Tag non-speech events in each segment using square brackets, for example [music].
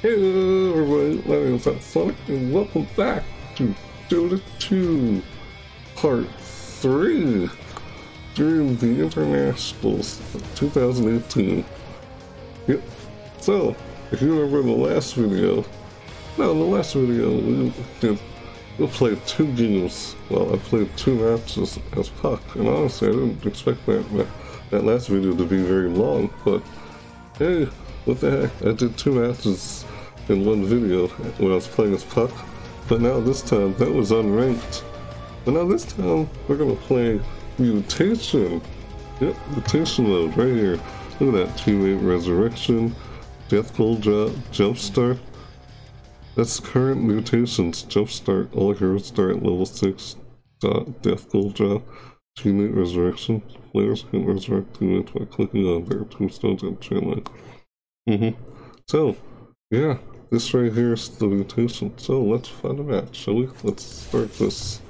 Hello everybody, my name is Sonic and welcome back to Dota 2 Part 3 during the Internationals 2018. Yep, so if you remember the last video, no, the last video we did we played two games. Well, I played two matches as Puck, and honestly I didn't expect that, that last video to be very long, but hey, what the heck, I did two matches in one video when I was playing as Puck, but now this time that was unranked. But now this time we're gonna play Mutation. Yep, Mutation mode right here. Look at that, Teammate Resurrection, Death Gold Drop, jump start. That's current mutations. Jump start, all heroes start level 6. Dot, Death Gold Drop, Teammate Resurrection. Players can resurrect teammates by clicking on their tombstones and chain. Mm-hmm. So, yeah, this right here is the mutation. So let's find a match, shall we? Let's start this.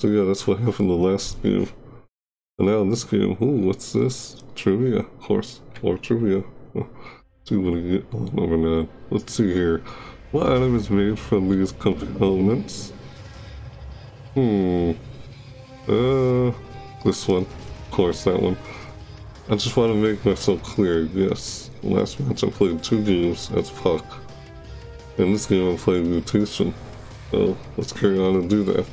So yeah, that's what happened the last game. And now in this game, ooh, what's this? Trivia, of course. More trivia. see what we get. Oh, number nine. Let's see here. What item is made from these components? Hmm. Uh, this one. Of course, that one. I just want to make myself clear, yes. Last match I played two games as Puck. In this game I'm playing Mutation. So let's carry on and do that.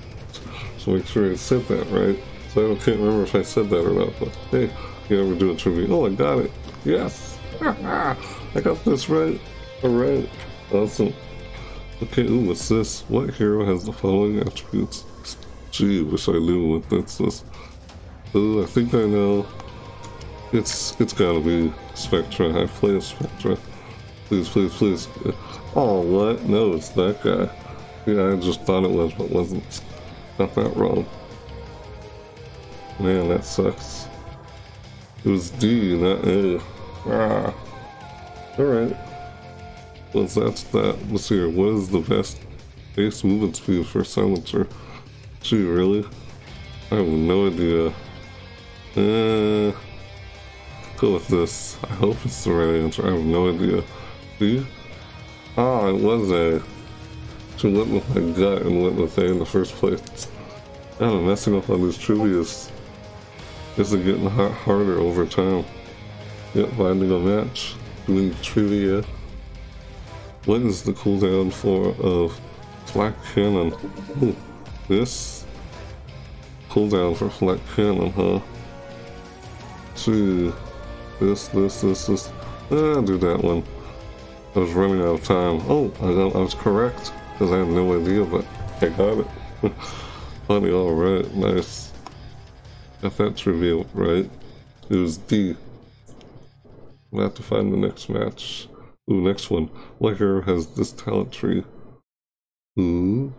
So make sure I said that right. So I can't remember if I said that or not, but hey, you ever do a trivia? Oh, I got it. Yes! [laughs] I got this right. Alright. Awesome. Okay, ooh, what's this? What hero has the following attributes? Gee, wish I knew what this is. Ooh, I think I know. It's it's gotta be Spectra. I play a Spectra. Please, please, please. Oh, what? No, it's that guy. Yeah, I just thought it was, but wasn't. Got that wrong. Man, that sucks. It was D, not A. Ah. Alright. Well, that's that. Let's see here. What is the best base movement speed for Silencer? Gee, really? I have no idea. Uh, go with this. I hope it's the right answer. I have no idea. See? Ah, it was A. Should went with my gut and went with A in the first place. God, I'm messing up on these trivias. This is getting harder over time. Yep, finding a match. Doing trivia. What is the cooldown for of Flak Cannon? This? Cooldown for Flak Cannon, huh? See, this, this, this, this. Ah, do that one. I was running out of time. Oh, I, I was correct, because I had no idea, but I got it. [laughs] Funny, alright, nice. Got that trivia right. It was D. i have to find the next match. Ooh, next one. What has this talent tree? Ooh.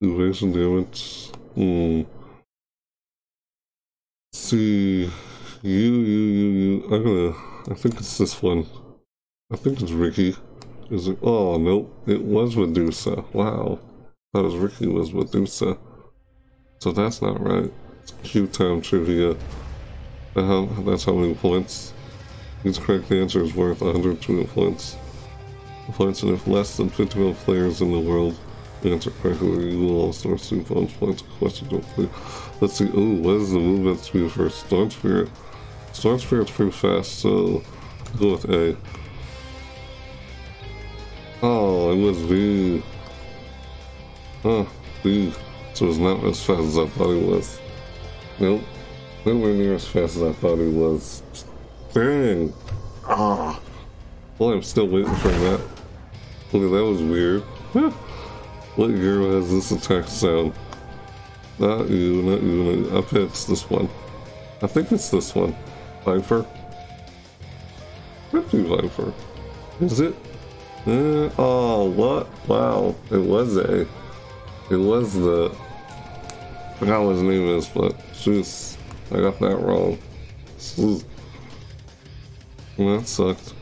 Evasion damage. Hmm. See. You, you, you, you. I'm gonna. I think it's this one. I think it's Riki. Is it? Oh, nope. It was Medusa. Wow. that was Riki was Medusa. So that's not right. It's Q time trivia. that's how many points. Each correct answer is worth 102 points. Points, and if less than 51 players in the world answer correctly, you will also receive bonus points. Question hopefully. Let's see. Oh, what is the movement speed for Storm Spirit? Storm Spirit's pretty fast, so go with A. Oh, it was V. Huh, V. So it's not as fast as I thought it was. Nope. Nowhere near as fast as I thought it was. Dang. Ah. Well, I'm still waiting for that. Look, that was weird. what girl has this attack sound? Not you, not you, not you. I it's this one. I think it's this one. Could be Viper. Is it? Uh, oh, what? Wow. It was a. It was the. I forgot what his name is, but jeez, I got that wrong. That sucked.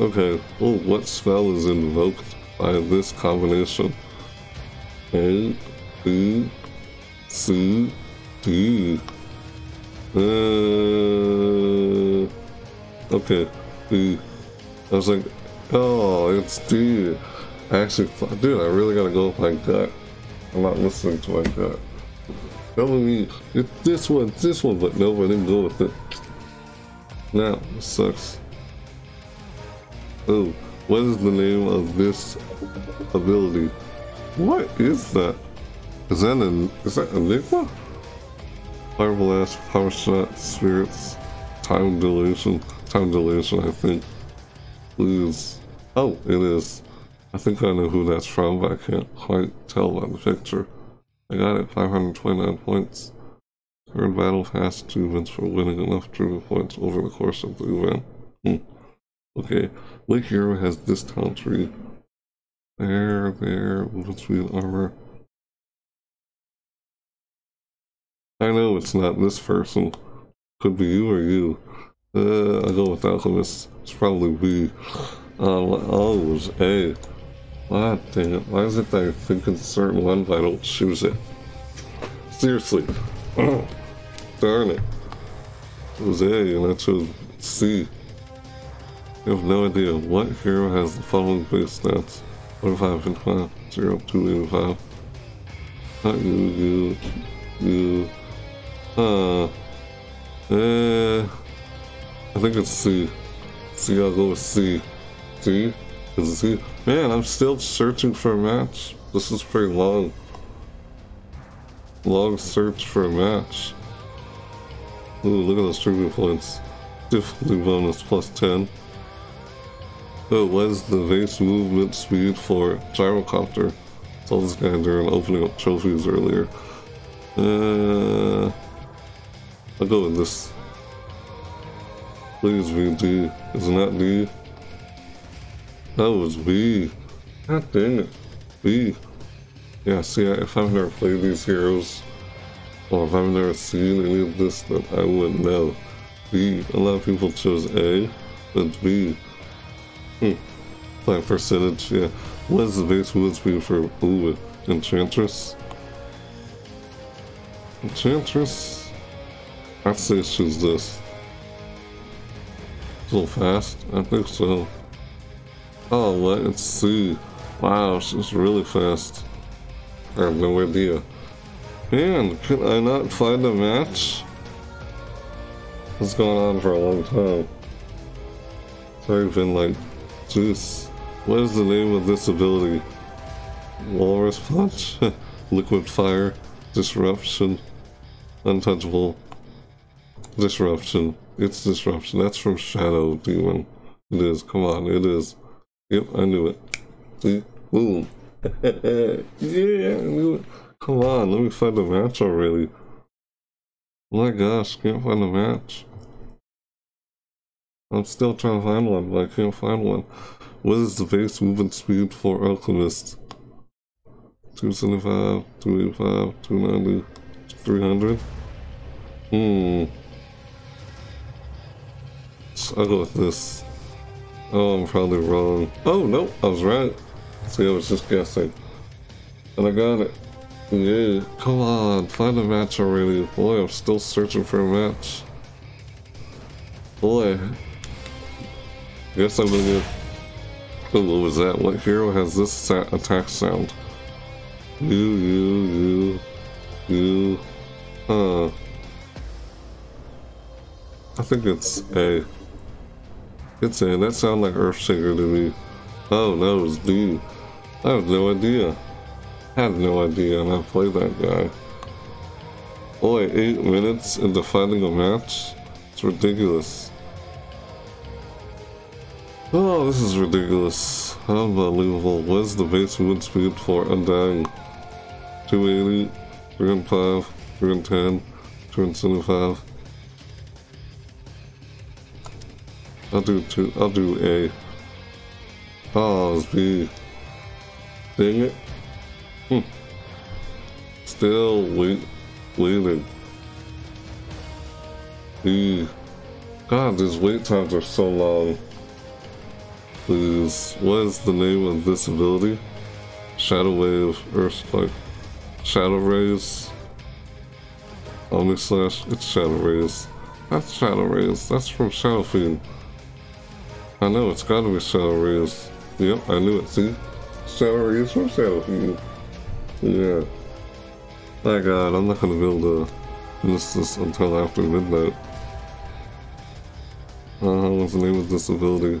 Okay, oh, what spell is invoked by this combination? A, B, C, D. Uh, okay, I was like, Oh, it's D. Actually, dude, I really gotta go with my gut. I'm not listening to my gut. Telling me it's this one, this one, but no, I didn't go with it. Now, it sucks. Oh, what is the name of this ability? What is that? Is that an is that Enigma? Fire blast, power shot, spirits, time dilation, time dilation. I think. Please. Oh, it is. I think I know who that's from, but I can't quite tell by the picture. I got it. 529 points. Earn battle pass achievements for winning enough trivia points over the course of the event. Hmm. Okay, Lake Hero has this talent tree. There, there, movement speed, armor. I know it's not this person. Could be you or you. Uh, I'll go with Alchemist. It's probably B. Uh, oh, it was A. God dang it. Why is it that I think it's certain one but I don't choose it? Seriously. [clears throat] Darn it. It was A and I chose C. I have no idea what hero has the following base stats. 25 and 5, 0, 2, 85. Not you, you, you. Uh, eh, I think it's C. C, I'll go with C. C? Is C? Man, I'm still searching for a match. This is pretty long. Long search for a match. Ooh, look at those trivia points. Difficulty bonus plus 10. Oh, what is the base movement speed for gyrocopter? Saw this guy during opening up trophies earlier. Uh, I'll go with this. Please be D. Isn't that D? That was B. God dang it. B. Yeah, see, if I've never played these heroes, or if I've never seen any of this, then I wouldn't know. B. A lot of people chose A, but B. Hmm. By percentage, yeah. What is the base movement speed for Ooh, Enchantress? Enchantress? I'd say this. A little fast? I think so. Oh, let's see. Wow, she's really fast. I have no idea. Man, could I not find a match? It's going on for a long time. Already been like, jeez. What is the name of this ability? Walrus Punch? [laughs] Liquid Fire? Disruption? Untouchable? Disruption. It's Disruption. That's from Shadow Demon. It is. Come on, it is. Yep, I knew it. See? Boom. [laughs] yeah, I knew it. Come on, let me find a match already. Oh my gosh, can't find a match. I'm still trying to find one, but I can't find one. What is the base movement speed for Alchemist? 275, 285, 290, 300? Hmm. Go with this. Oh, I'm probably wrong. Oh, no, I was right. See, I was just guessing. And I got it. Yeah, come on, find a match already. Boy, I'm still searching for a match. Boy. Guess I'm gonna get... Oh, what was that? What hero has this attack sound? You, you, you, you. Huh. I think it's A. It's A. That sounds like Earthshaker to me. Oh no, it's D. I have no idea. I have no idea, and I played that guy. Boy, eight minutes into fighting a match? It's ridiculous. Oh, this is ridiculous. Unbelievable. What is the base movement speed for Undying? 280, 305, 310, 275. I'll do two. I'll do A. Oh, B. Dang it. Hmm. Still wait, waiting. B. God, these wait times are so long. Please, what is the name of this ability? Shadow Wave, Earthquake, Shadowraze, Omni Slash, it's Shadowraze. That's Shadowraze, that's from Shadow Fiend. I know, it's gotta be Raze. Yep, I knew it, see? From Shadow Heal. Yeah. My god, I'm not gonna be able to finish this until after midnight. Uh, what's the name of this ability?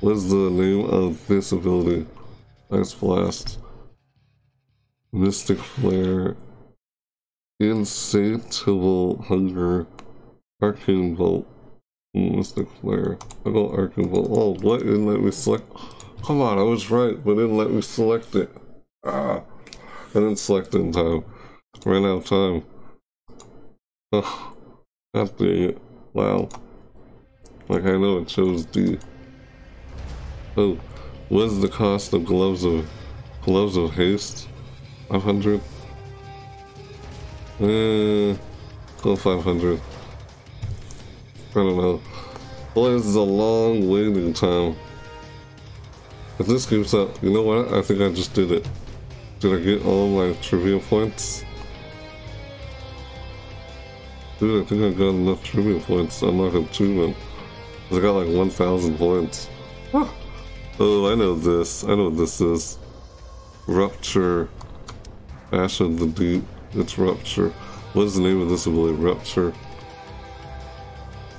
What's the name of this ability? Ice Blast. Mystic Flare. Insatiable Hunger. Arcane Bolt. Flare. I go Arcane Bolt. Oh, what? Didn't let me select. Come on, I was right, but didn't let me select it. Ah. I didn't select it in time. Ran out of time. Oh, God dang it. Wow. Like I know it chose D. Oh, what is the cost of gloves of gloves of haste? 500? Eh, go 500. I don't know. Boy, this is a long waiting time. If this keeps up, you know what? I think I just did it. Did I get all my trivia points? Dude, I think I got enough trivia points. I'm not achievement. I got like 1,000 points. Oh, I know this. I know what this is. Rupture. Ash of the Deep. It's Rupture. What is the name of this ability? Rupture.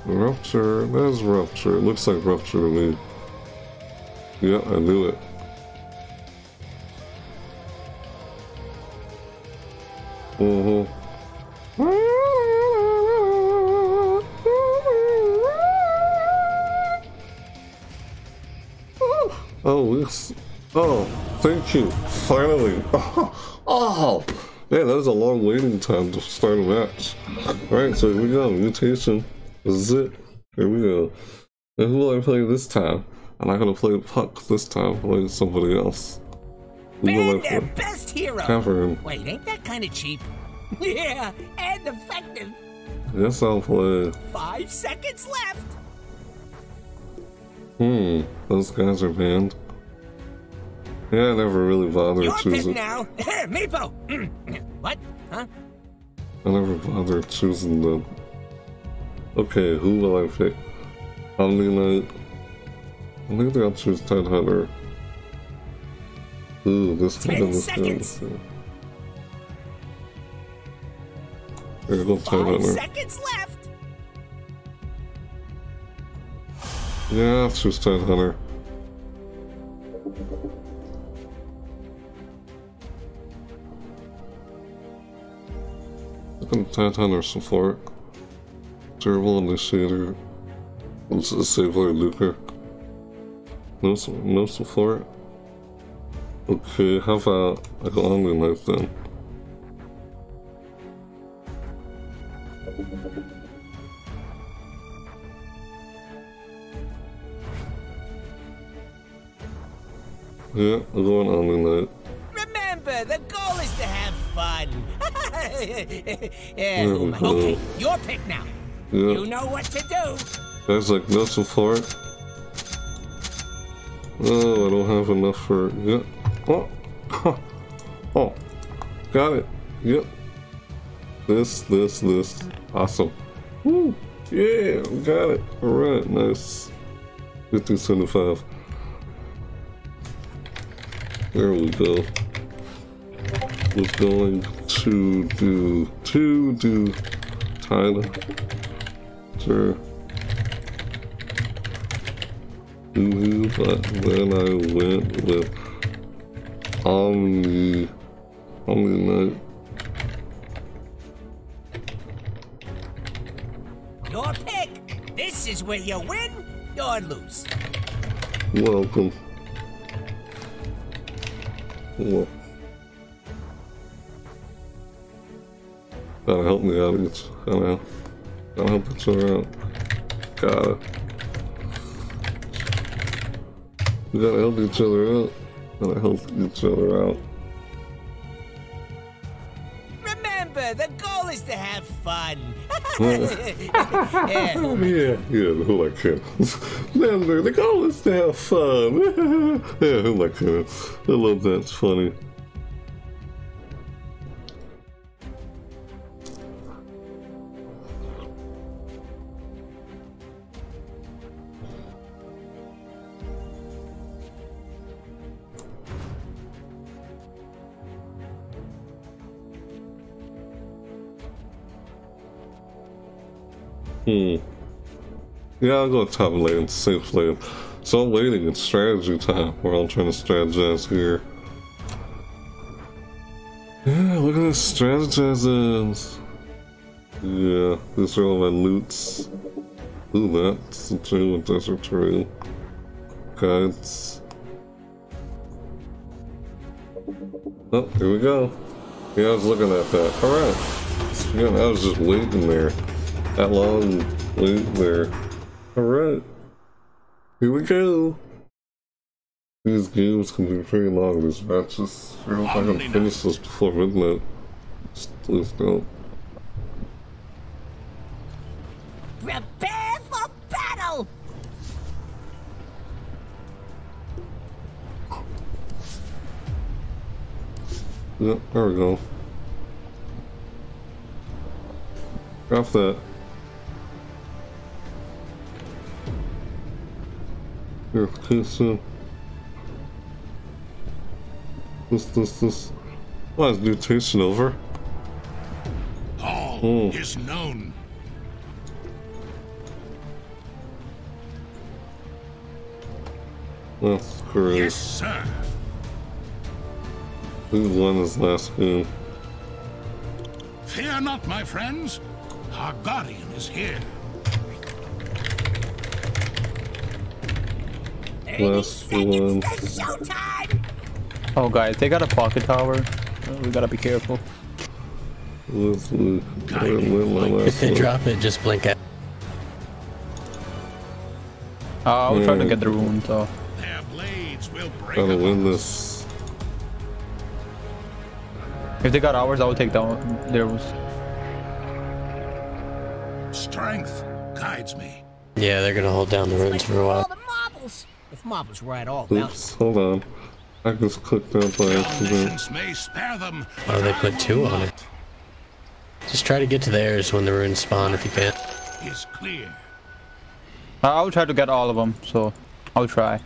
Rupture. That's Rupture. It looks like Rupture to me. Yeah, I knew it. Mm-hmm. Oh, yes. Oh, thank you. Finally. Oh, [laughs] oh. Man, that was a long waiting time to start a match. Alright, so here we go. Mutation. This is it. Here we go. And who will I play this time? I'm not gonna play Puck this time. I'll play somebody else. Who will I play? best hero. Catherine. Wait, ain't that kind of cheap? [laughs] yeah, and effective. Yes, I'll play. Five seconds left. Hmm, those guys are banned. Yeah, I never really bothered Your choosing. now. [laughs] Meepo. [clears throat] what? Huh? I never bothered choosing them. Okay, who will I pick? Omni Knight. I think I'll choose Tide Hunter. Ooh, this Ten of seconds. Here, go Tide Five Hunter. seconds left. Yeah, I'll choose Tide Hunter. Second Tide Hunter support. Durable Initiator. A Saber Luker. No, no support. Okay, how about I go Omni Knight then? Yeah, I'm going Omni Knight. Remember, the goal is to have fun. [laughs] yeah, okay, your pick now. Yeah. You know what to do. There's like no support. Oh, I don't have enough for yeah. Oh, oh, got it. Yep. This, this, this. Awesome. Woo! Yeah, got it. All right, nice. 1575. There we go. We're going to do to do Tyler. Sure. Hulu, but then I went with Omni Omni Knight. Your pick. This is where you win or lose. Welcome. Well, gotta help me out. Each, gotta, gotta help each other out. Gotta. We gotta help each other out. Gotta help each other out. Remember, the goal is to have fun. yeah, [laughs] [laughs] Yeah, yeah, who like him? Remember, the goal is to have fun. [laughs] yeah, who like him? I love that. It's funny. Hmm. Yeah, I'll go top lane, safe lane. So I'm waiting, it's strategy time. We're all trying to strategize here. Yeah, look at this strategizing. Yeah, these are all my loots. Ooh, that's the true, desert terrain. Guides. Oh, here we go. Yeah, I was looking at that. Alright. I was just waiting there. That long wait there. Alright. Here we go. These games can be pretty long, these matches. I don't know if I can finish this before midnight. Just please don't. Prepare for battle! Yeah, there we go. Drop that. Verification. This, this, this. Why is mutation over? All Oh. is known. That's correct. Yes, sir. Who won his last game? Fear not, my friends. Our guardian is here. Last one. Oh, guys, they got a pocket tower. Oh, we gotta be careful. Let's win win my last If they drop it, just blink out. Uh, I was trying to Yeah. get the rune, so. Their blades will break Gotta win this. If they got ours, I will take down theirs. Strength guides me. Yeah, they're gonna hold down the runes for a all while. The marbles! If marbles were at all valuable. Oops, hold on. I just clicked that by accident. Omniscience may spare them. Oh, they put two on it. Just try to get to theirs when the runes spawn if you can. Is clear. I I will try to get all of them, so I'll try.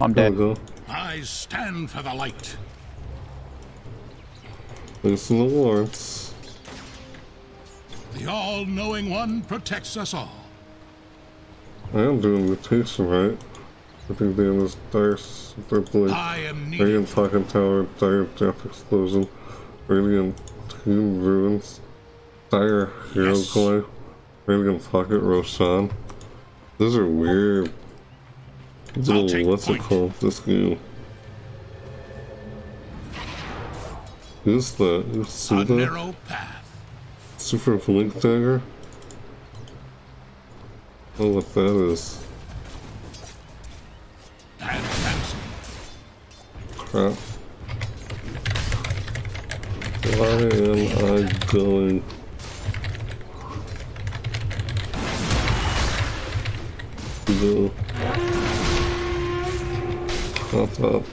I'm dead. we go. Eyes stand for the light. Facing the warrants. The all-knowing one protects us all. I am doing mutation right. I think they this dire, blade. I am needed. Radiant Pocket Tower, Dire Death Explosion, Radiant Tomb Ruins, Dire Hero Yes. Coin, Radiant Pocket Roshan. Those are weird. Little, what's it point. called? This game. Who's that? Who's A narrow path. Super Blink Dagger? Oh, what that is. Crap. Why am I going? No. Pop up.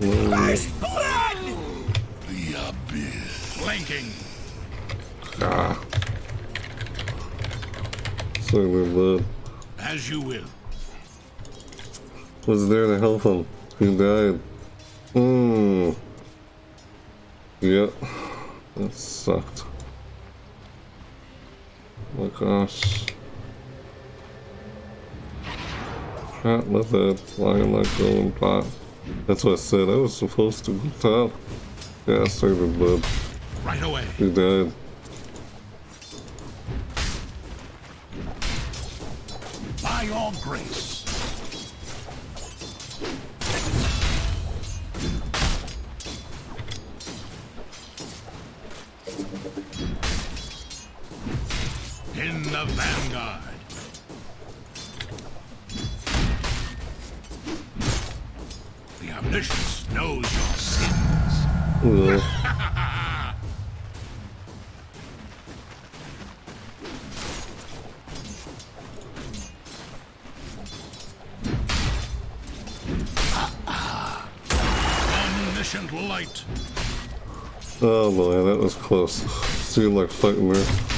No. Ah. Sorry, my blood. As you will. Was there to help him. He died. Hmm. Yep. That sucked. Oh my gosh. Can't let that flying like going bot. That's what I said. I was supposed to go top. Yeah, I started, bud. Right away. He died. By your grace. In the vanguard. The omniscience knows your sins. Oh boy, that was close. Seemed like fighting there.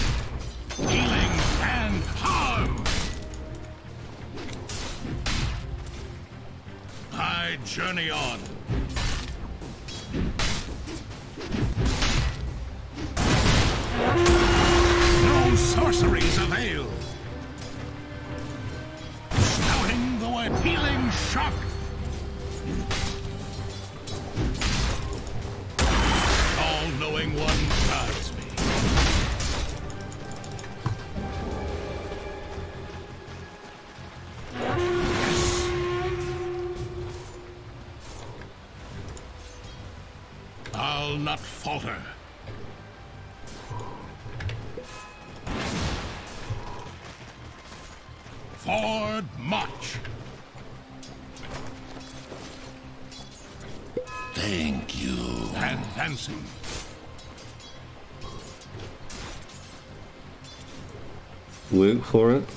For.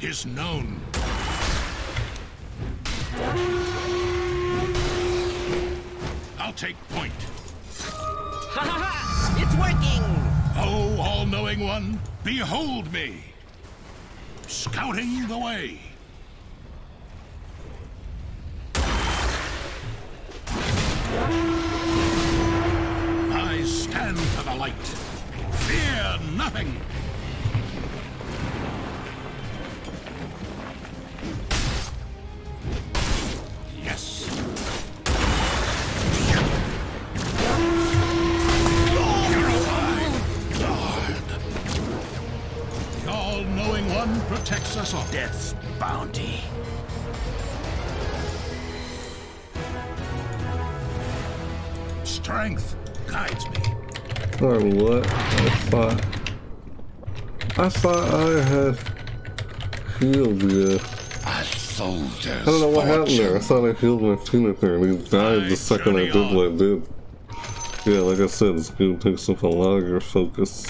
Is known. I'll take point. Ha ha ha! It's working! Oh, all-knowing one, behold me! Scouting the way. I stand for the light. Fear nothing. Or what? I thought. I thought I had healed you. A soldier's I don't know what happened there. I thought I healed my teammate there and he died the second I did what I did. Yeah, like I said, this game takes up a lot of your focus.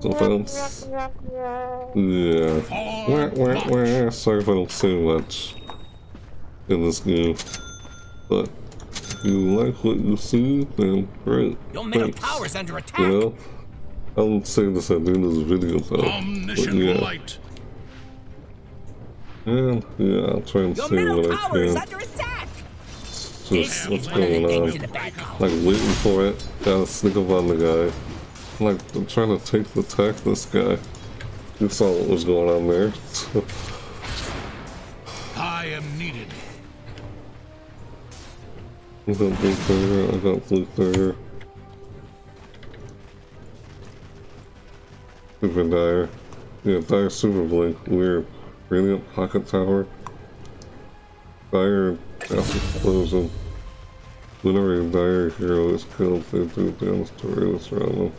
So that's... Yeah. Wah, wah, wah. Sorry if I don't say much in this game. But you like what you see, then great. Your middle Thanks. tower's under attack. You know? I won't say this at the end of this video though. But Omniscient yeah. light. And yeah, I'll try and Your say middle what I tower is can. under attack. Just This what's is one of the going on. in the bad. Like waiting for it. Gotta sneak up on the guy. Like I'm trying to take the attack this guy. You saw what was going on there. [laughs] I am I got blue there, I got blue there. Super dire. Yeah, dire super blink. Weird. Radiant pocket tower. Dire explosion. Whenever a dire hero is killed, they do damage to radius around them.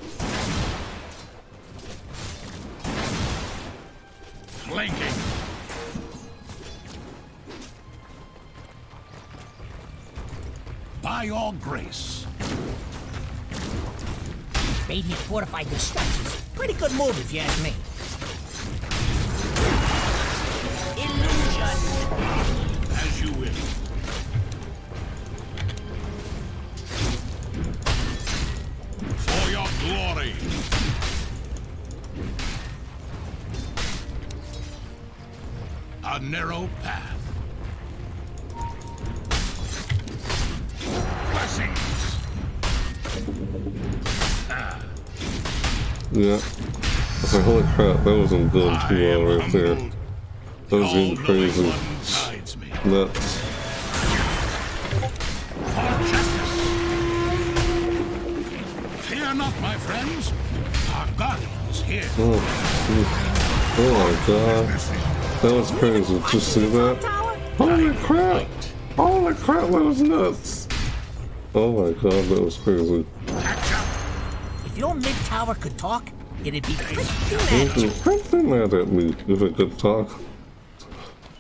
Grace. Radiant fortified your structures. Pretty good move if you ask me. Illusion. As you will. For your glory. A narrow path. Yeah. I was like, holy crap, that wasn't good too well right there. That was getting crazy. Nuts. Fear not, my friends. Our guardian is here. Oh, oh my god. That was crazy. Did you see that? Holy crap! Holy crap, that was nuts! Oh my god, that was crazy. Catch up. If your mid tower could talk, it'd be pretty Thank you. magic. Pretty mad at me if it could talk.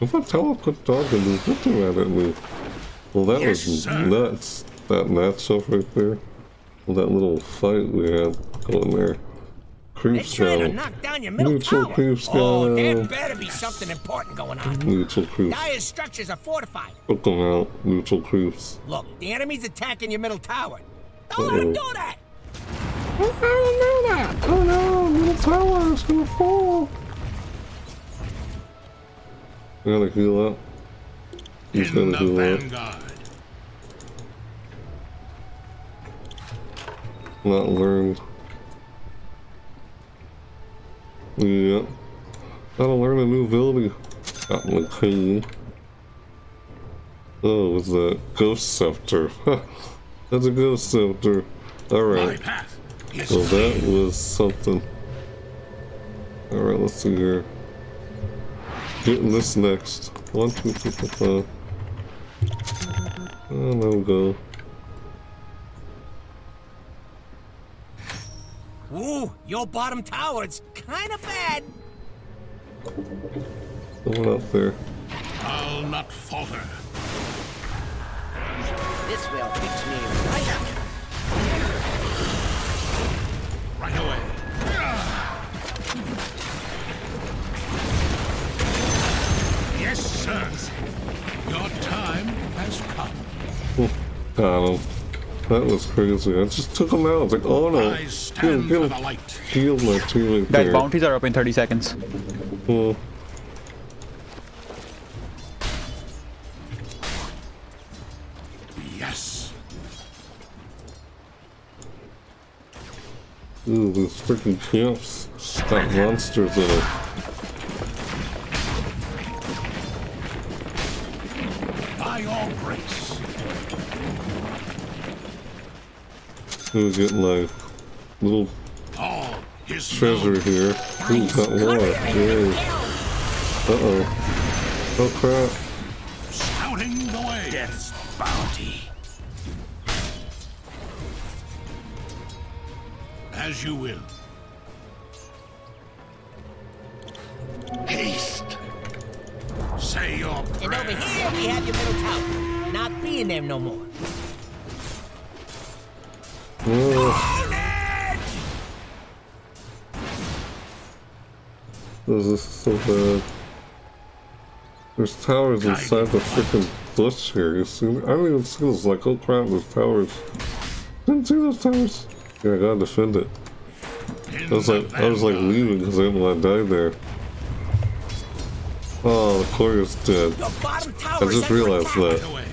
If a tower could talk, it'd be pretty mad at me. Well, that Yes, was sir. nuts. That matchup right there. Well, that little fight we had going there. They're Creeps trying to down. knock down your middle Neutral tower. creeps Oh, there better be something important going on. Neutral creeps. Dire's structures are fortified. Took them out. Neutral creeps. Look, the enemy's attacking your middle tower. Don't let Uh-oh. him do that. I didn't know that! Oh no, Little tower is gonna fall! I gotta heal up. He's gonna heal vanguard. up. Not learned. Yeah. Gotta learn a new ability. Got my key. Oh, it's a ghost scepter. [laughs] That's a ghost scepter. Alright path is So that was something. Alright, let's see here. Getting this next. One, two, three, four, five. Oh, there we go. Ooh, your bottom tower's kinda bad. Someone up there. I'll not falter. This will fix me right up. Right away. Yes, sir. Your time has come. Got him. That was crazy. I just took him out. I was like, oh no. I Get stand him, for get the him. light. Heal my teammate Guys, bounties are up in 30 seconds. Oh. Ooh, these freaking camps. Got monsters in it. By your grace. Ooh, getting like little All is treasure known. here. Ooh, got more. Yay. Uh-oh. Oh crap. Scouting the way. Death's bounty. As you will. Haste. Say your And over prayer. here we have your middle tower. Not being there no more. Oh, this is so bad. There's towers inside the freaking bush here. You see? I don't even see this. Like, oh crap, there's towers. Didn't see those towers. I gotta defend it. I was like, I was like leaving because I didn't want to die there. Oh, the core is dead. I just realized that.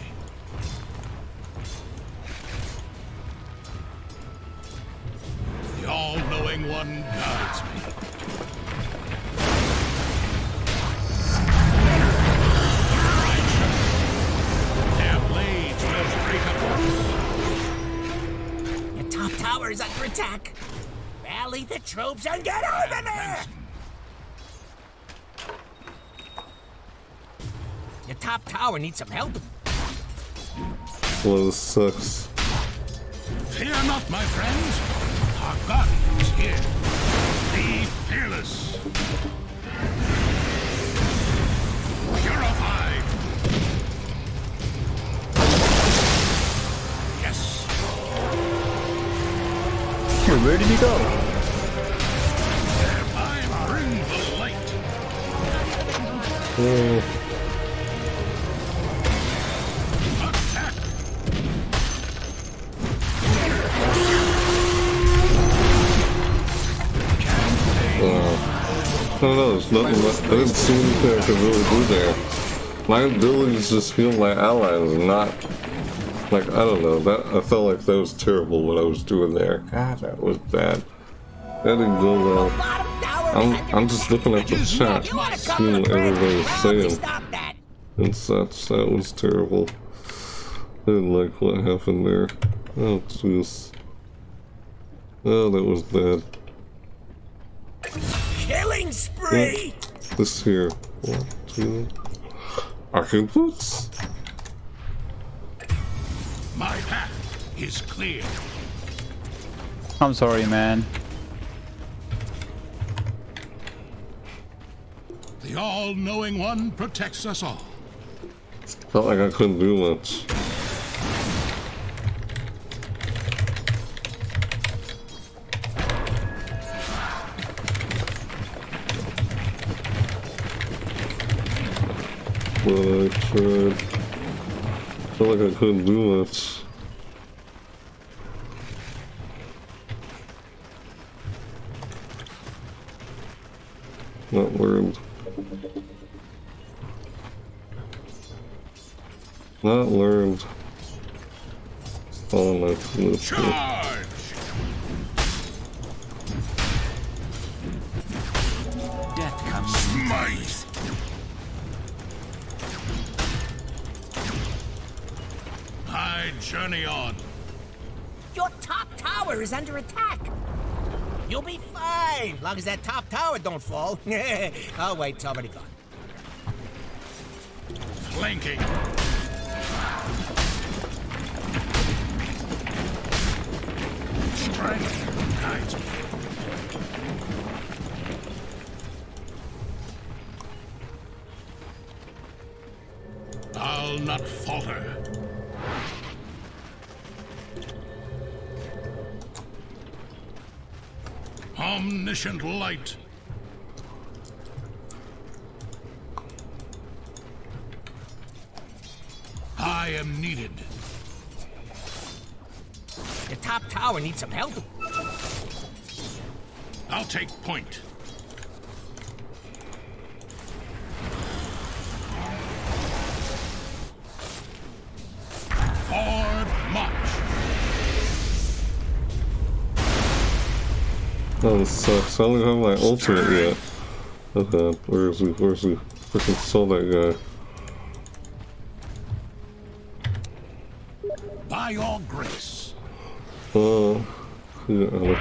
Troops and get over there! Your top tower needs some help. Well, this sucks. Fear not, my friends. Our guardian is here. Be fearless. Purified. Yes. Hey, where did he go? Oh, I don't know, there's nothing left. I didn't see anything I could really do there. My abilities just heal my allies, not like I don't know. That I felt like that was terrible what I was doing there. God, that was bad. That didn't go well. Bottom tower is I'm I'm just looking at the chat, You wanna come seeing what the bridge? everybody's Help saying stop that. and such. That was terrible. I didn't like what happened there. Oh jeez. Oh, that was bad. Killing spree! This here. One, two. Arcane boots? My path is clear. I'm sorry, man. The all-knowing one protects us all. Felt like I couldn't do much. But I tried. Felt like I couldn't do much. Wait, it's already gone. This sucks. I don't have my ultimate yet. Okay, where is he? Where's he? Freaking saw that guy. By your grace. Oh, yeah, Alex.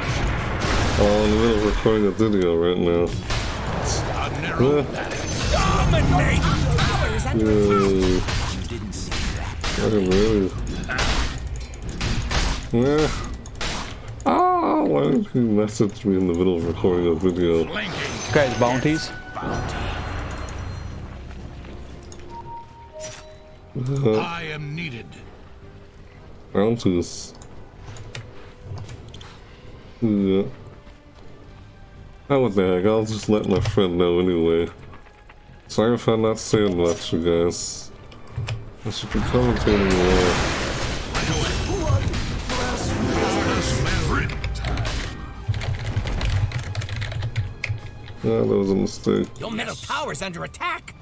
Oh, I'm in the middle of recording a video right now. A narrow Yeah. Dominate! Top tower is under attack. Yay. I really. Yeah. Why did he message me in the middle of recording a video? Guys, bounties. Uh, I am needed. Bounties. Yeah. How the heck? I'll just let my friend know anyway. Sorry if I'm not saying much, you guys. I should be commentating more. Yeah, that was a mistake. Your middle tower's under attack.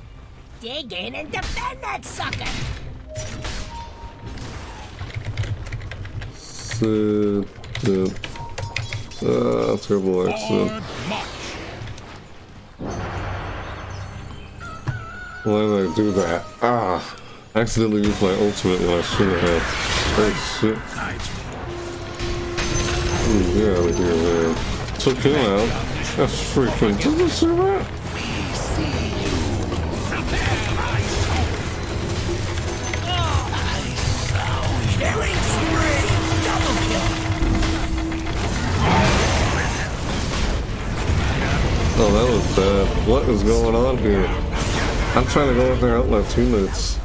Dig in and defend that sucker. Sit. Yeah. Ah, terrible accident. Why did I do that? Ah! I accidentally used my ultimate when I shouldn't have. Oh shit. Guides me. Ooh, get out of here, man. Took him out. That's freaking. Did you see that? Killing spree! Double kill! Oh, that was bad. What is going on here? I'm trying to go in there and help my teammates.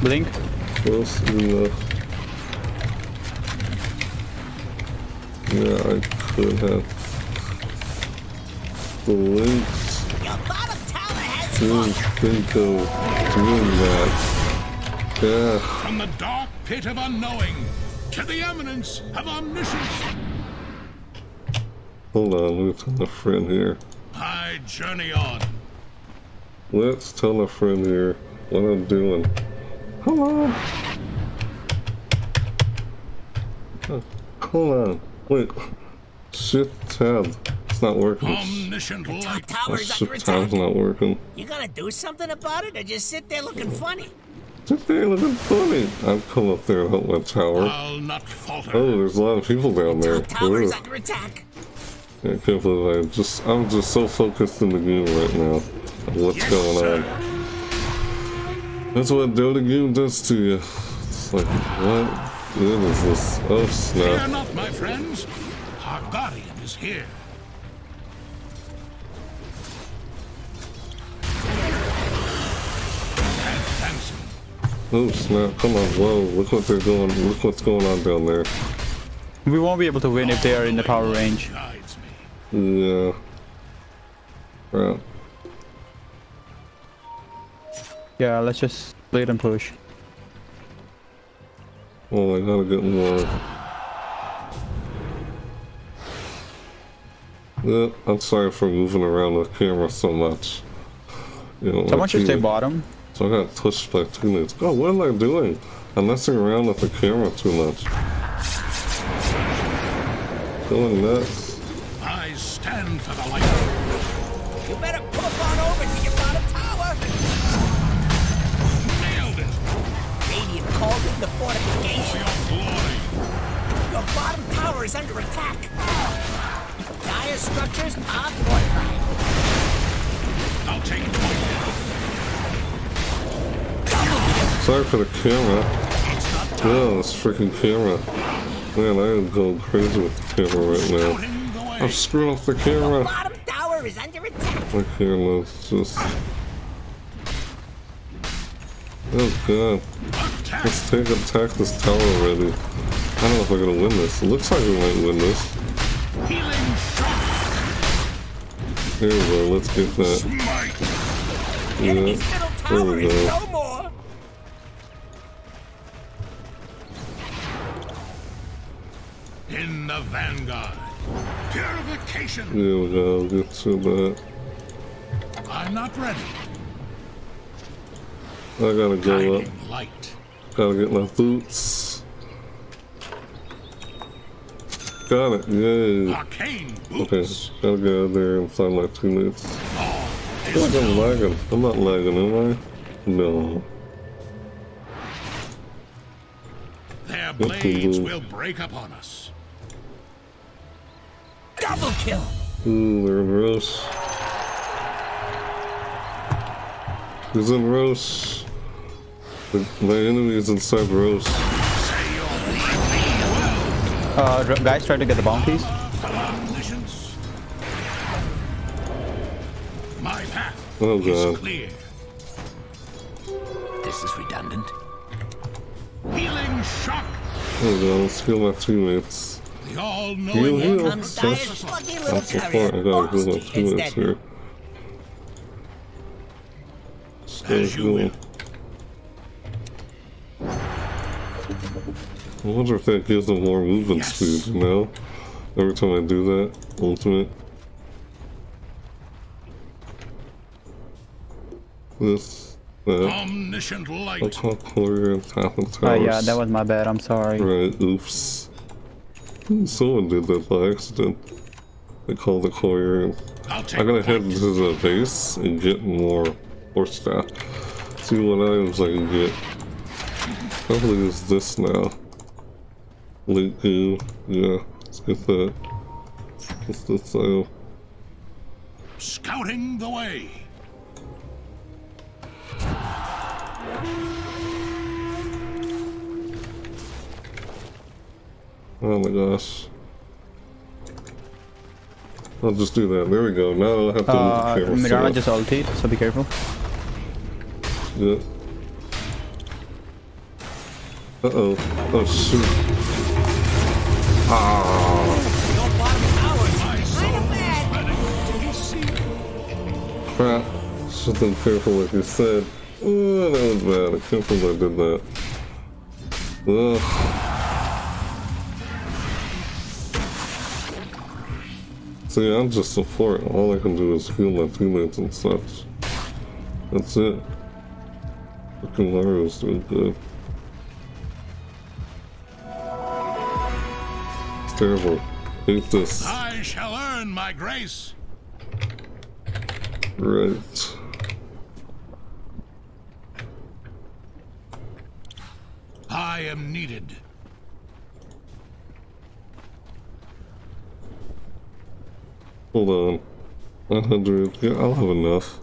Blink. Close enough. Yeah, I could have blinked. Your bottom tower has Didn't fallen. think of doing that. Yeah. From the dark pit of unknowing to the eminence of omniscience, Hold on, let's tell a friend here. I journey on. Let's tell a friend here what I'm doing. Come on. Hold on. Wait. Shift tab. It's not working. Omniscient Top light. tower My is under shift tab's not working. You gonna do something about it or just sit there looking funny? Sit there looking funny. I'll come up there and help my tower. I'll not falter. Oh, there's a lot of people down there. Top tower is under attack. I can't believe I just I'm just so focused in the game right now. What's Yes, going sir. on? That's what Dota game does to you. It's like what? What is this? Oh snap. Fear snap! not, my friends. Our guardian is here. Oh snap! Come on! Whoa! Look what they're doing! Look what's going on down there. We won't be able to win if they are in the power range. Yeah. Right. Yeah, let's just lead and push. Well, I gotta get more. Yeah, I'm sorry for moving around the camera so much. You know, Someone my should stay bottom. So I got pushed by teammates. Oh, what am I doing? I'm messing around with the camera too much. Going nuts. I stand for the light. You better called in the fortification. Your bottom tower is under attack. Dire structures are fortified. I'll take point now. Sorry for the camera. Yeah, this freaking camera. Man, I am going crazy with the camera right now. Scouting the way. I'm screwing off the Your camera. bottom tower is under attack. My camera's just... Oh god. Let's take attack this tower already. I don't know if we're gonna win this. It looks like we might win this. Here we go, let's get that. Yeah, there we go. In the vanguard. Purification. There we go, get to that. I'm not ready. I gotta go up. Light. Gotta get my boots. Got it, yay. Arcane Okay, boots. gotta go out there and find my teammates. All I feel like I'm lagging. I'm not lagging, am I? No. Their Good blades boom. will break upon us. Double kill. Ooh, they're in roast. He's in roast. The- My enemy is inside roast. Say you'll bring me well. Uh, guys, try to get the bounties. Omniscience. My path Oh is god. clear. This is redundant. Healing shock. Oh god, let's heal my teammates. The Heal, all-knowing heal. one. Comes Yes. Dire's I'm so far, I carrier. gotta heal my teammates here. Stay As you healing. Will. I wonder if that gives them more movement Yes. speed, you know? Every time I do that, ultimate. This, that. Omniscient I'll light. talk Courier and Tap and Uh, Towers. yeah, that was my bad. I'm sorry. Right, oops. Someone did that by accident. They called the Courier I'll take I gotta head point. to the base and get more Force Staff. See what items I can get. Hopefully it's this now. Link goo. Yeah, let's get that. What's this item? Scouting the way. Oh my gosh. I'll just do that. There we go. Now I have to Uh, move the camera. Mirana set just ulted, so be careful. Yeah. Ready to be sealed. Crap. Should have been careful like you said. Oh, that was bad. I can't believe I did that. Ugh. See, I'm just support. All I can do is heal my teammates and such. That's it. Fucking Mario's doing good. Terrible. Hate this. I shall earn my grace. Right. I am needed. Hold on. 100. Yeah, I'll have enough.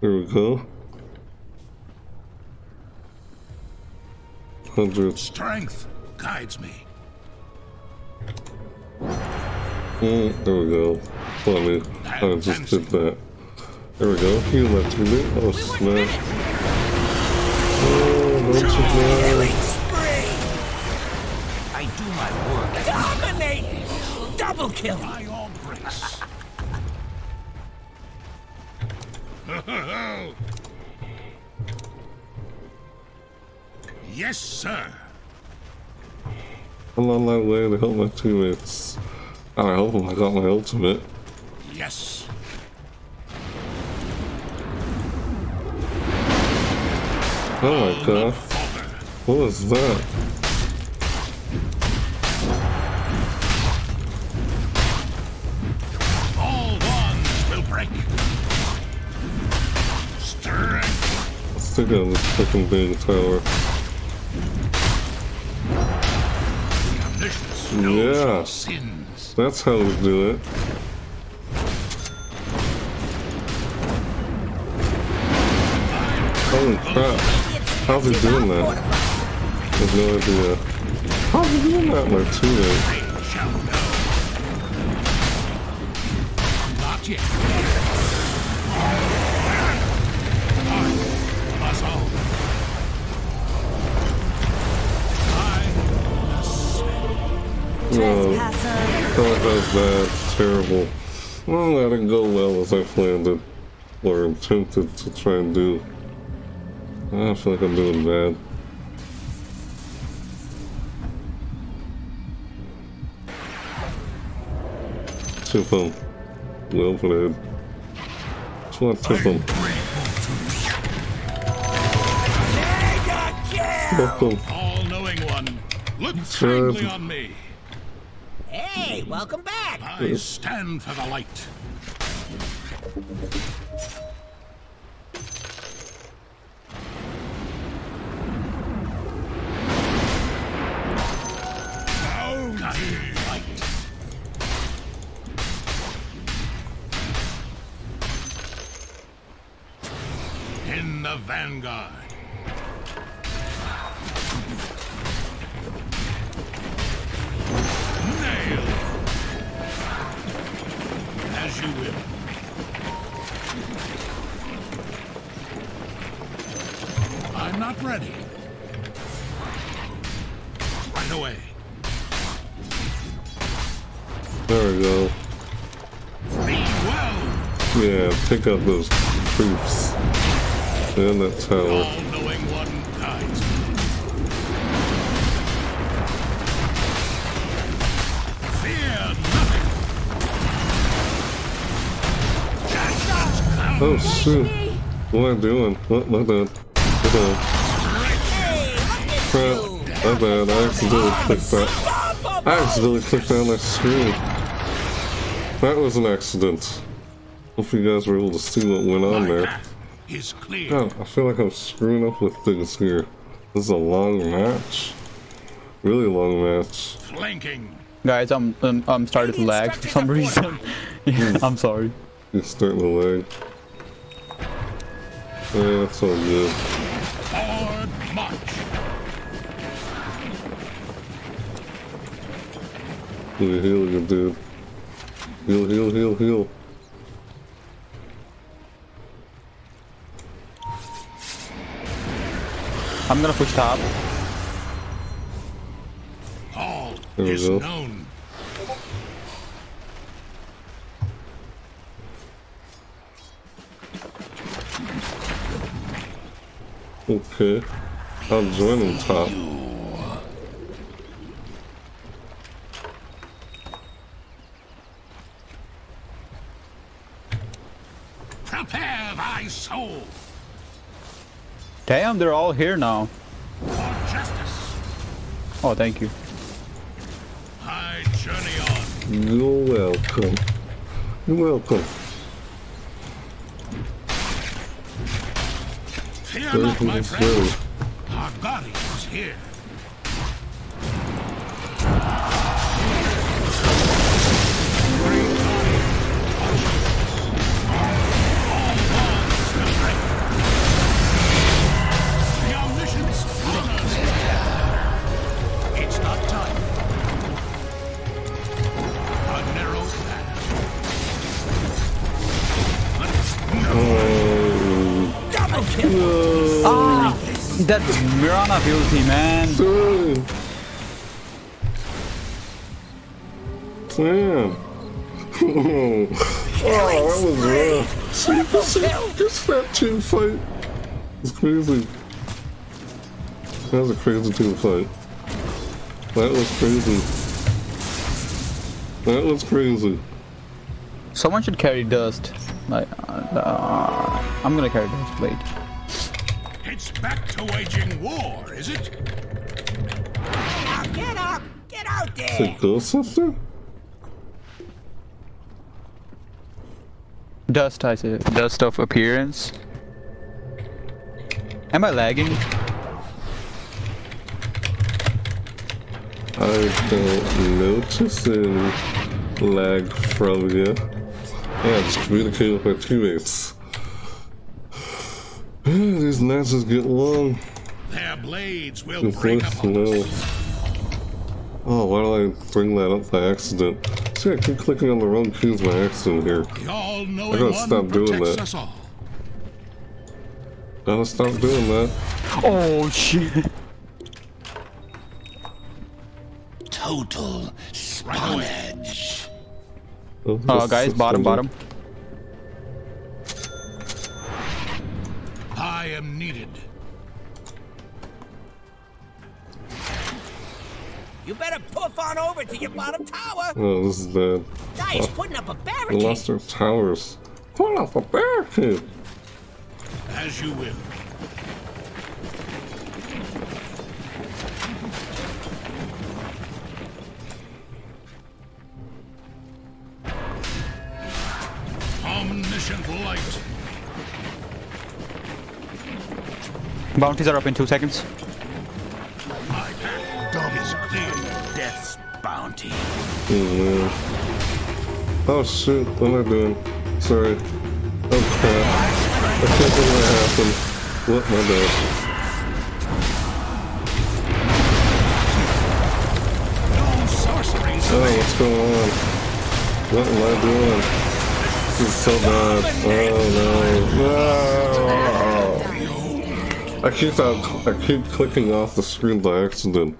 There we go. 100. Strength guides me. Mm, there we go. Funny. I just did that. There we go. Heal that to me. Oh, snap. Oh, don't you Killing die. spree. I do my work. Dominate. Double kill. By your [laughs] grace. [laughs] Yes, sir. I'm on that way to help my teammates. And I hope I got my ultimate. Yes. Oh my god. What was that? All ones will break. Strength. Let's take down this fucking big tower. Yeah. sins. That's how we do it. Holy crap. How's he doing that? I have no idea. How's he doing that, my teammate? I, No, oh, that's bad. Terrible. Well, that didn't go well as I planned it. Or attempted to try and do. I feel like I'm doing bad. Tip him. Well played. Just want to tip him. Tip him. all-knowing one, look kindly on me. Hey, welcome back. I stand for the light. Light. In the vanguard. Take those troops. And that tower. All-knowing one guides me. Fear nothing. Oh shoot. What am I doing? What? My bad. My bad. Crap. My bad. I accidentally clicked that. I accidentally clicked on my screen. That was an accident. Hope you guys were able to see what went on My there. path clear. God, I feel like I'm screwing up with things here. This is a long match. Really long match. Flanking. Guys, I'm I'm, I'm starting to lag for some reason. [laughs] yeah, I'm sorry. You're starting to lag. Yeah, it's all good. Forward march. You heal, dude. Heal, heal, heal, heal. I'm gonna push top. All There we is go. known. Okay. I'm joining top. Prepare thy soul Damn, they're all here now. Oh, thank you. I journey on. You're welcome. You're welcome. Fear Very not, my cool friends. story. Our guardian is here. That Mirana ability, man. Damn. [laughs] Oh, that was rough. See, this, this that team fight is crazy. That was a crazy team fight. That was crazy. That was crazy. Someone should carry dust. Like, uh, uh, I'm gonna carry dust. Wait. It's back to waging war, is it? Now get up. Get out The there. ghost sister? Dust, I said. Dust of appearance. Am I lagging? I don't notice any lag from you. Yeah, just communicate with my teammates. [gasps] These matches get long. Their blades will It's break nice to upon know. us. Oh, why did I bring that up by accident? See, I keep clicking on the wrong keys by accident here. I gotta stop doing that. us all. Gotta stop doing that. Oh shit. Total spawnage. Oh, Oh guys, bottom, bottom. I am needed. You better poof on over to your bottom tower. Oh, this is bad. Guy's uh, putting up a barricade. lost our towers. Pull off a barricade. As you will. Omniscient light. Bounties are up in two seconds. My dog is clear. Death's bounty. Oh, man. Oh, shoot. What am I doing? Sorry. Oh, crap. I can't believe that happened. What? My bad. Oh, what's going on? What am I doing? This is so bad. Oh, no. I keep out, I keep clicking off the screen by accident.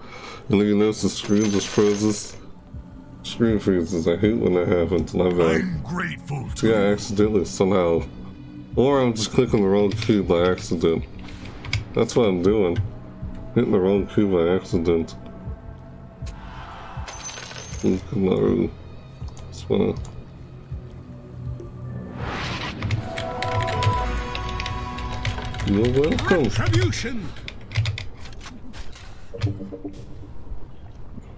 And then you notice the screen just freezes. Screen freezes. I hate when that happens. My bad. I'm grateful to Yeah, accidentally somehow. Or I'm just clicking the wrong key by accident. That's what I'm doing. Hitting the wrong key by accident. Hmm, Kamaru. Just wanna. You're welcome. retribution.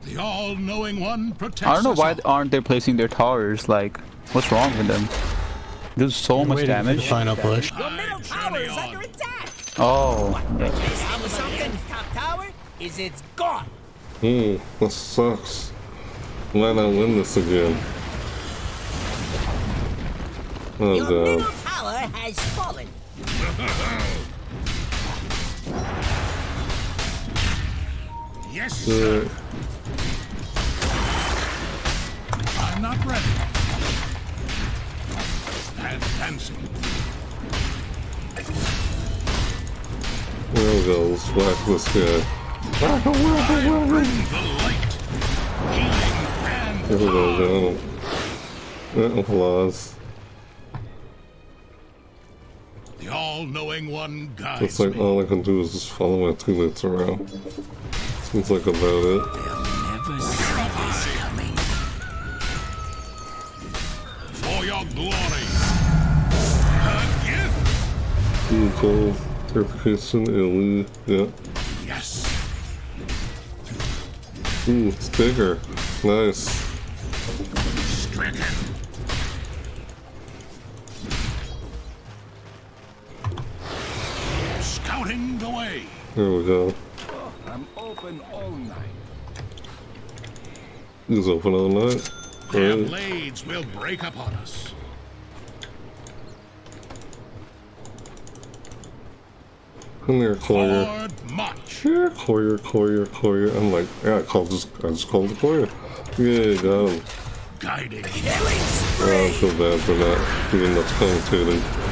The all-knowing one protects I don't know why all. aren't they placing their towers? Like, what's wrong with them? Do so much Waiting for the damage. final push. Your middle tower is under attack. Oh, yeah. This something top tower is it's gone. Hmm, that sucks. Why not win this again? Oh Your middle god. tower has fallen. Yes, sir. Alright. I'm not ready. Advancing. There we go, let's whack this guy. Whack him, whack him, whack him. Bring the light. The all-knowing one guides It's like all I can do is just follow my teammates around. Seems like about it. Never see this coming. For your glory. Ooh, gold, purification, elite, yeah. Yes. Ooh, it's bigger. Nice. Stricken. Scouting the way. There we go. I'm open all night. He's open all night. Their Alright. blades will break upon us. Come here, Courier. Forward march. Here, Courier, Courier, Courier. I'm like, yeah, I called this, I just called the Courier. Yeah, got him. Guiding. Oh, I spree. feel bad for not doing much commentating.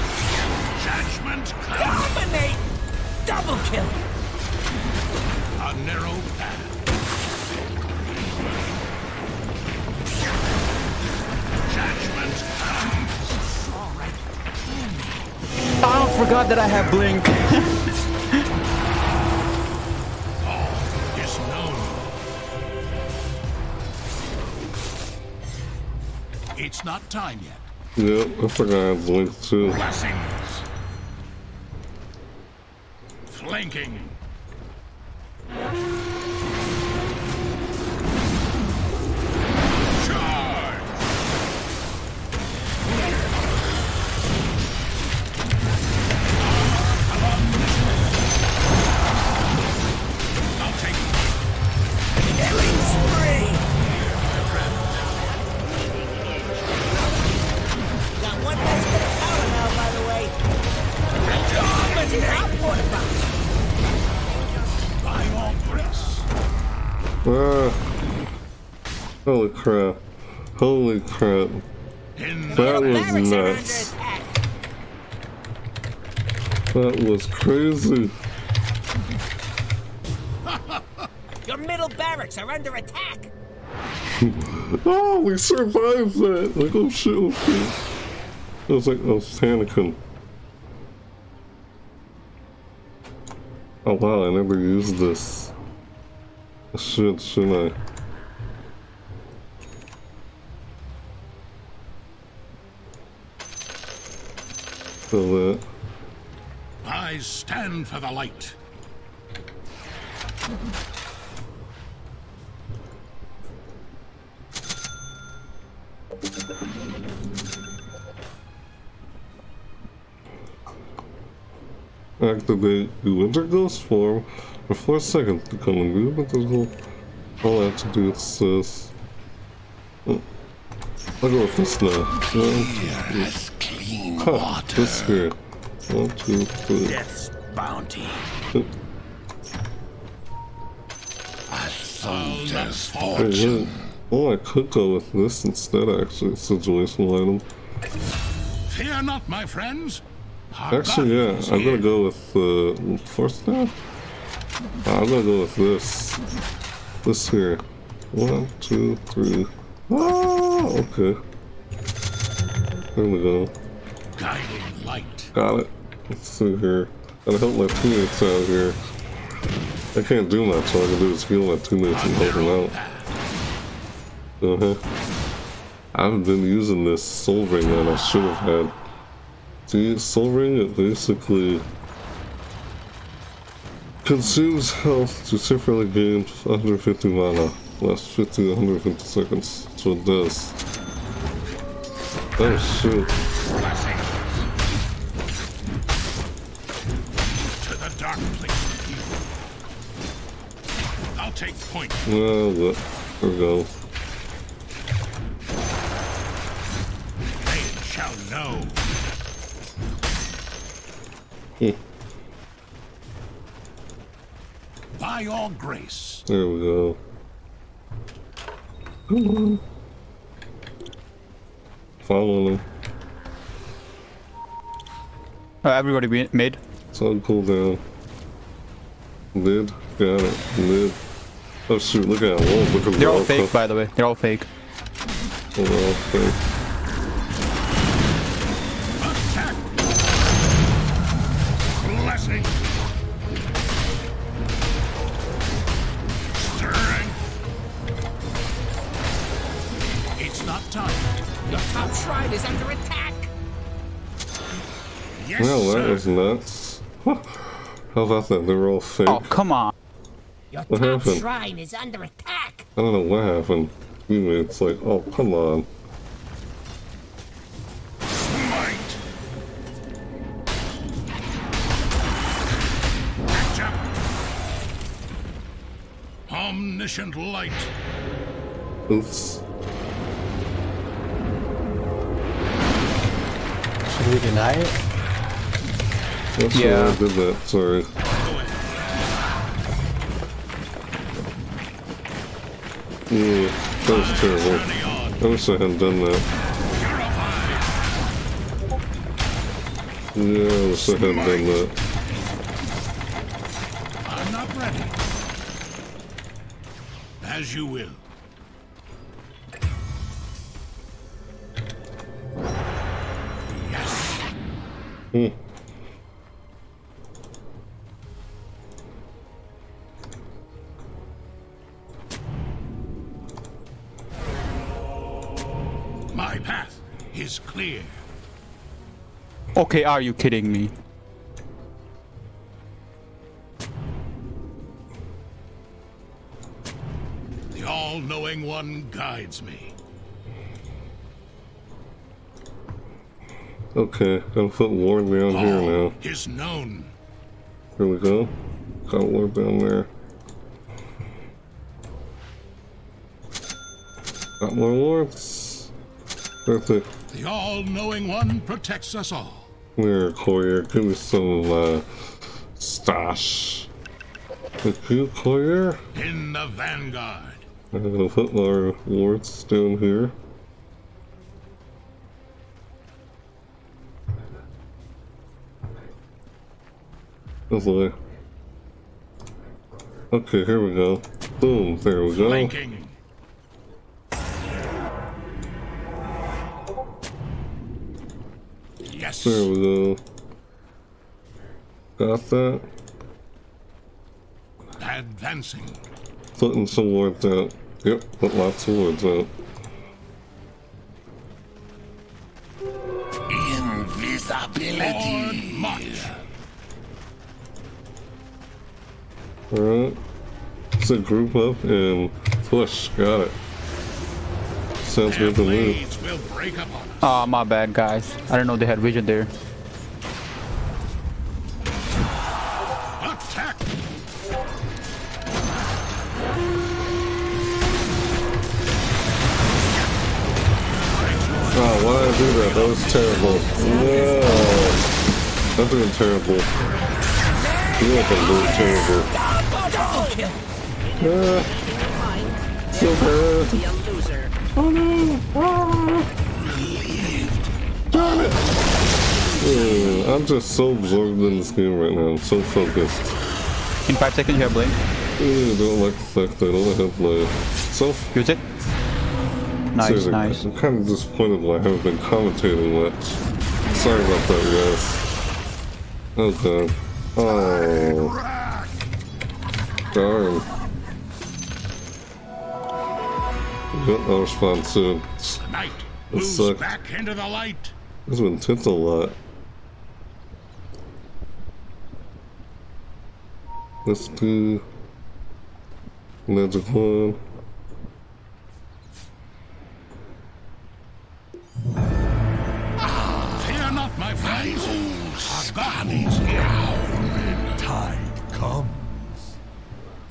I forgot that I have blink. All is known. It's not time yet. Yep, I forgot I had Link too. Blessings. Flanking. Crap. Holy crap. That was barracks are under nuts. That was crazy. [laughs] Your middle barracks are under attack. [laughs] Oh, we survived that! Like, oh shit, oh shit. I was like, I was panicking. Oh wow, I never used this. I should, shouldn't I? I stand for the light. Activate the Winter Ghost form for 4 seconds, becoming new Winter Ghost. All attributes says. Oh, uh, I'll go with this now. Clean huh, this here. One, two, three. Death's bounty. Soldier's fortune. Oh, I could go with this instead, actually. it's a Situational item. Fear not, my friends. Our Actually, yeah, I'm gonna go with uh, first now. I'm gonna go with this. This here. One, two, three. Ah, okay. There we go. Guiding light. Got it. Let's see here. Gotta help my teammates out here. I can't do much. All I can do is heal my teammates and help them out. Uh huh. I haven't been using this soul ring that I should have had. See, soul ring it basically consumes health to separately gain 150 mana, lasts 50 150 seconds. That's what it does. Oh shoot. Take point. Well, but there we go. They shall know. Hmm, By your grace. There we go. Come on. Following him. Uh, everybody be- made. It's on cooldown. Lid. Got it. Lid. Oh shoot, look at that wall. Look at They're all the fake, by the way. They're all fake. Oh, they're all fake. Attack! Blessing! It's not time. Your top shrine is under attack. Yes, Well, that sir. was nuts. How about that? They were all oh, fake. Oh, come on. Your What top happened? shrine is under attack. I don't know what happened. Anyway, it's like, oh, come on. Smite! Catch up! Omniscient light! Oops. Should we deny it? That's Yeah. why I did that. Sorry. Yeah, that was terrible. I wish I hadn't done that. Yeah, I wish I hadn't done that. I'm not ready. As you will. Yes. Hmm. Okay, are you kidding me? The all-knowing one guides me. Okay, gotta put Lord down here now. All is known. Here we go. Got Lord down there. Got more Lords. Perfect. The all-knowing one protects us all. Here, Courier, give me some uh, stash. If you clear, In the vanguard. I'm gonna put our wards down here. Way. Okay, here we go. Boom, there we go. Flanking. Yes. There we go. Got that. Advancing. Putting some words out. Yep, put lots of words out. Invisibility. March. Alright. So group up and push. Got it. Sounds Their good to me. blades will break upon us. Ah, my bad, guys. I didn't know they had vision there. Attack. Oh, why did I do that? That was terrible. No. I'm doing terrible. You know I'm doing terrible. Double. Ah. So bad. Be a loser. Oh no. Ah. Darn it. Yeah, I'm just so absorbed in this game right now. I'm so focused. In five seconds, you have blink. I don't like the fact that I don't have my self. Use it. Nice, Seriously, nice. I'm kind of disappointed that I haven't been commentating much. Sorry about that, guys. Okay. Oh. Darn. Yep, I'll respond soon. The night That moves sucked. back into the light. This one tits a lot. Let's do magic one. Ah, fear not, my friends. Our God is here. Time come.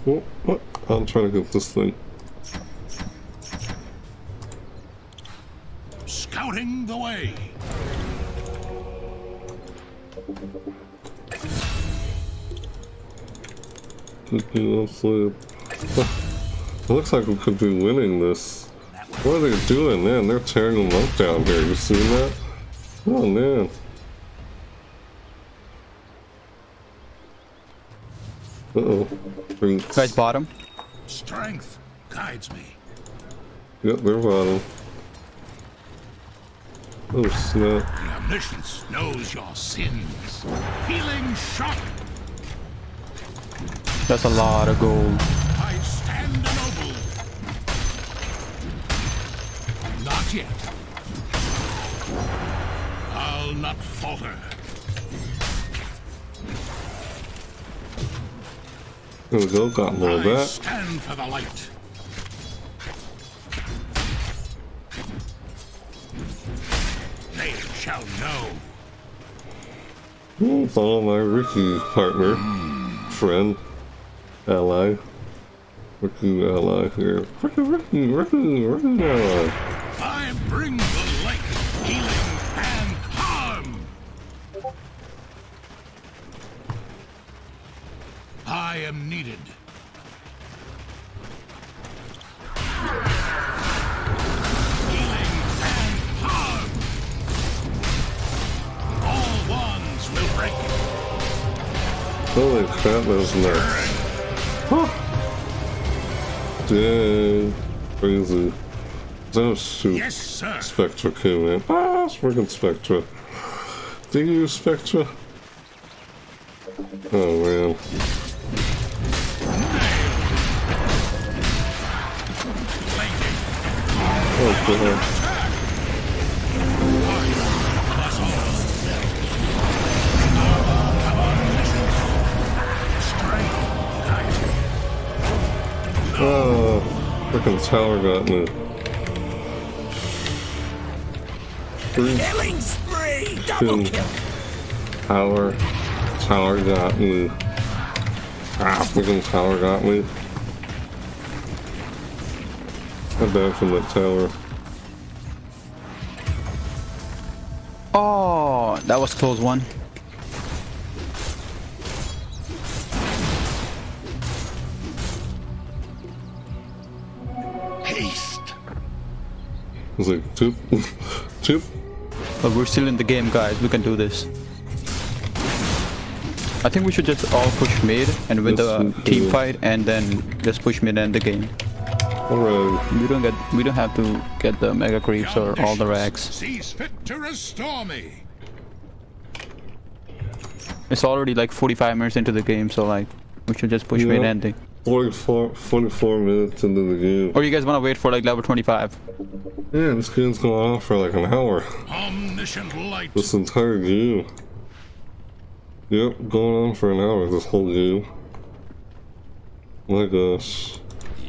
Oh, what? I'm trying to get this thing. Scouting the way. Could It [laughs] looks like we could be winning this. What are they doing, man? They're tearing them up down here. You seen that? Oh man. Uh oh. Guys, bottom. Strength guides me. Yep, they're bottom. Oh uh, snap. The omniscience knows your sins. Healing shot. That's a lot of gold. I stand noble. Not yet. I'll not falter. There we go, got more of that. stand for the light. Shall know. Hmm, follow my Riki partner, friend, ally. Riki ally here. Riki, Riki, Riki, Riki ally. I bring the light, healing, and harm. I am needed. Holy crap, that was nuts. Huh. Dang. Crazy. Oh shoot. Yes, sir. Spectre came in. Ah, it's freaking Spectre. Do you use Spectre? Oh man. Oh god. Oh, freaking tower got me. Three Killing spree. Double Two. kill. tower. Tower got me. Ah, freaking tower got me. I died from that tower. Oh, that was close one. It's like, Chip, Chip, But we're still in the game, guys. We can do this. I think we should just all push mid and win Yes, the we team do. fight, and then just push mid and end the game. alright. We don't get, we don't have to get the mega creeps or all the racks. Sees fit to restore me. It's already like 45 minutes into the game, so like we should just push mid Yeah. ending. 44, 44 minutes into the game. Or you guys want to wait for like level 25? Yeah, this game's going on for like an hour. Omniscient light. This entire game. Yep, going on for an hour, this whole game. My gosh.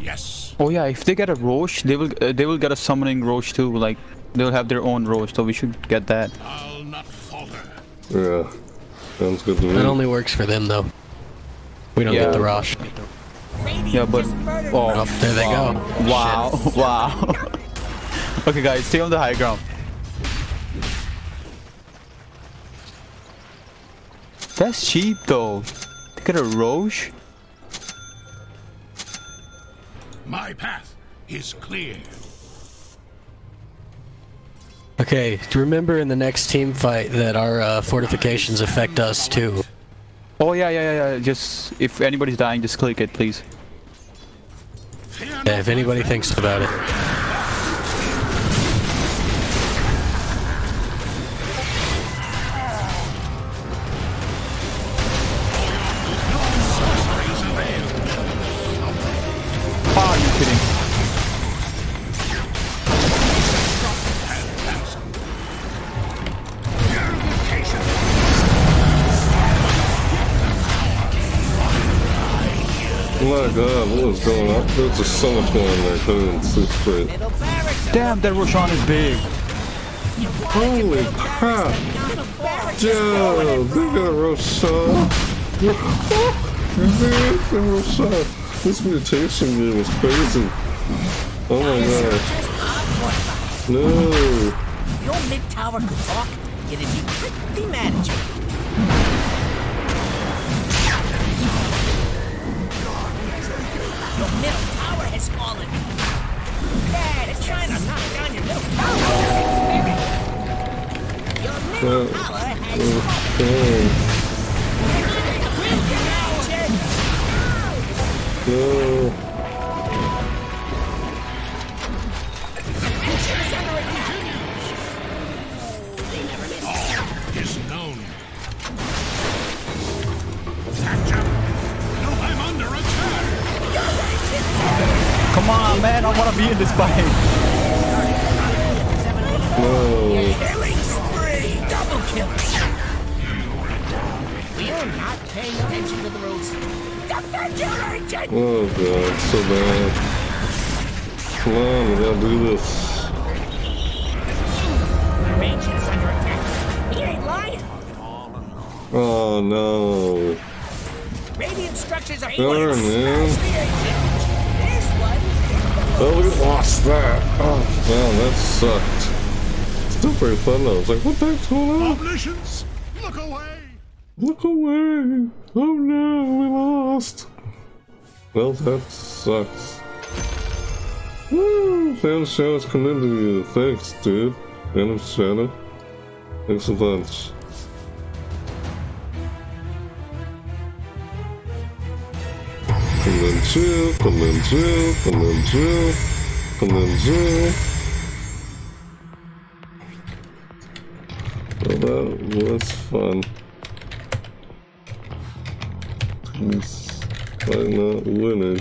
Yes. Oh yeah, if they get a Rosh, they will uh, they will get a summoning Rosh too. Like they'll have their own Rosh, so we should get that. I'll not falter. Yeah. Sounds good to me. That only works for them though. We don't Yeah. get the Rosh. Radiant Yeah, but oh, Oh, there they go. wow, [laughs] wow. okay, guys, stay on the high ground. That's cheap though. They get a Rosh. My path is clear. Okay, remember in the next team fight that our uh, fortifications affect us too. Yeah, yeah, yeah, yeah. Just if anybody's dying, just click it, please. Yeah, if anybody thinks about it. Going on? There's just so much going there. Couldn't even see straight. Middle barracks. Damn, that Roshan is big. Holy crap! Yo, they got Roshan. they got Roshan. This mutation game is crazy. Oh my god. No. If your mid tower could talk, it'd be pretty mad tower has fallen. Dad is trying to knock down your middle tower with the same spirit. Your middle tower has Okay. fallen. On, man, I want to be in this fight. No. Killing spree! Double kill! We are not paying attention to the rules. Defend your Ancient! Oh god, so bad. Come on, we gotta do this. Our Ancient is under attack. He ain't lying. Oh no. Radiant structures are Darn, man. Oh, we lost that. Oh, man, that sucked. Still pretty fun though. was like, what the heck's going on? Omniscience, look away. Look away. Oh no, we lost. Well, that sucks. Woo! Fan Shadow's committed to you. Thanks, dude. Of Shadow. Thanks a bunch. Chill. Come in, chill. Well, that was fun. Despite not winning.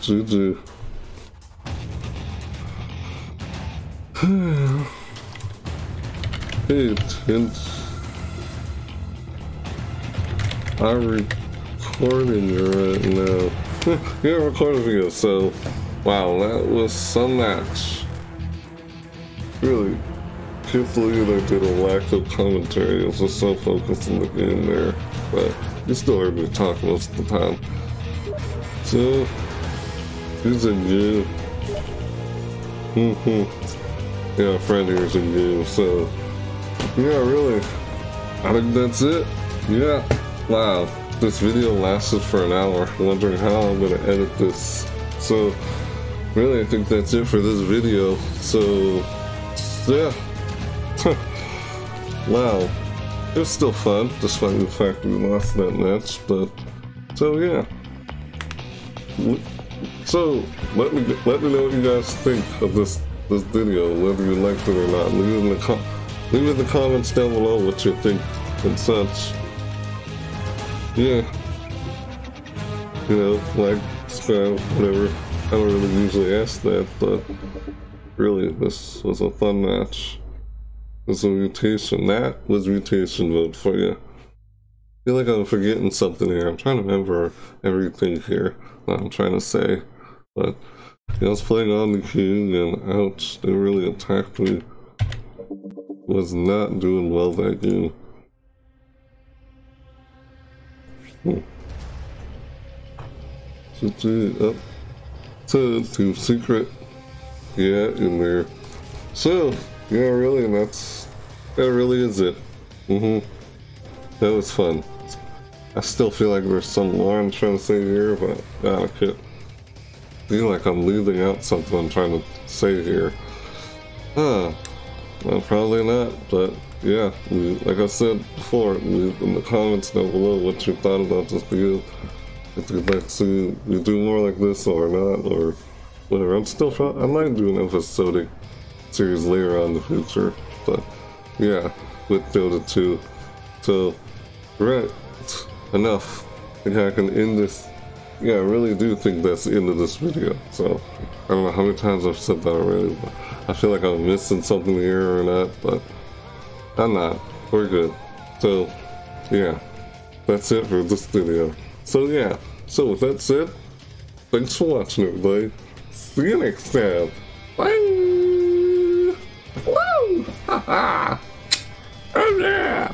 GG. hey, hint. I'm recording right [laughs] now. You're recording video, so wow, that was some match. Really, can't believe I did a lack of commentary. I was just so focused on the game there. But you still heard me talk most of the time. So, he's a good. Mm-hmm. Yeah, Freddy is a good. So, yeah, really. I think that's it. Yeah. Wow. This video lasted for an hour. Wondering how I'm gonna edit this So, really, I think that's it for this video. So, yeah. [laughs] wow. It was still fun, despite the fact we lost that match, but, so yeah. So, let me let me know what you guys think of this this video, whether you liked it or not. Leave in the leave in the comments down below what you think and such. Yeah. You know, like, subscribe, whatever. I don't really usually ask that, but really, this was a fun match. Was a mutation. That was mutation mode for you. I feel like I'm forgetting something here. I'm trying to remember everything here that I'm trying to say. But yeah, I was playing on the king and ouch, they really attacked me. Was not doing well that game. So, to, up to, to secret. Yeah, in there. So, yeah, really, and that's, that really is it. Mm-hmm. That was fun. I still feel like there's some more I'm trying to say here, but nah, I can't feel like I'm leaving out something I'm trying to say here. Huh. Well, probably not, but yeah, like I said before, in the comments down below what you thought about this video. If you'd like to me do more like this or not, or whatever. I'm still, I might do an episodic series later on in the future, but yeah, with Dota 2. So, right, enough. I think I can end this. Yeah, I really do think that's the end of this video. So, I don't know how many times I've said that already, but I feel like I'm missing something here or not, but I'm not. We're good. So, yeah, that's it for this video. So yeah, so with that said, thanks for watching everybody. See you next time. Bye! Woo! [laughs] Ha ha! Oh yeah!